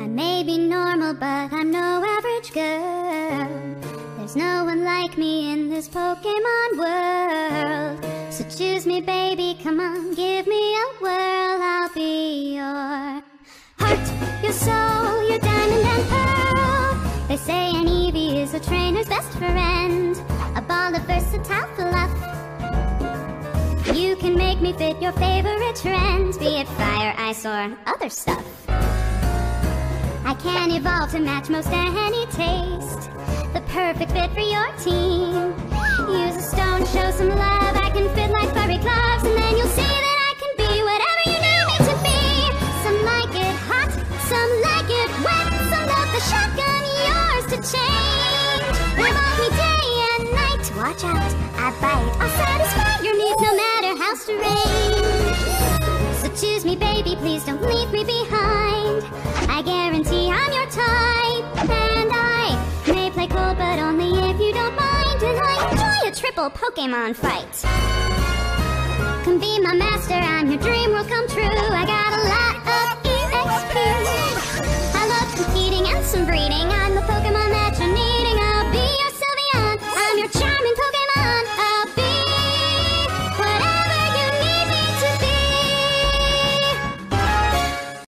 I may be normal, but I'm no average girl. There's no one like me in this Pokemon world. So choose me, baby, come on, give me a whirl. I'll be your heart, your soul, your diamond and pearl. They say an Eevee is a trainer's best friend, a ball of versatile fluff. You can make me fit your favorite trends, be it fire, ice, or other stuff. I can evolve to match most any taste. The perfect fit for your team. Use a stone, show some love. I can fit like furry gloves, and then you'll see that I can be whatever you need me to be. Some like it hot, some like it wet. Some love the shotgun, yours to change. Revolve me day and night. Watch out, I bite. I'll satisfy your needs no matter how strange. So choose me, baby, please don't leave me behind. Triple Pokemon fight. Come be my master,